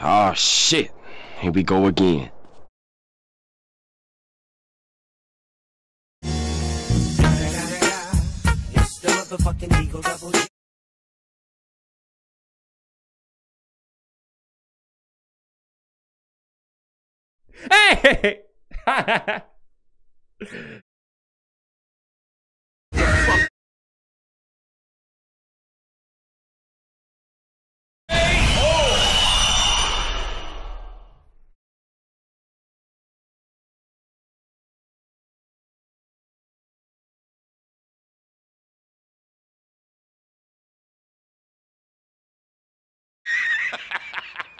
Ah, shit. Here we go again. Hey!